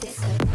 disco.